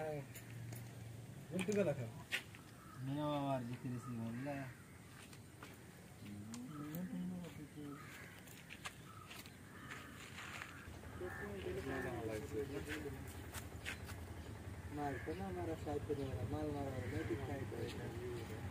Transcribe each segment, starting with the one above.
खाएगा उल्टी गला खाएगा मैं आवार जी तेरे से बोल रहा है मार करना हमारा शायद माल मारा मैं भी शायद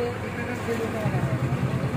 को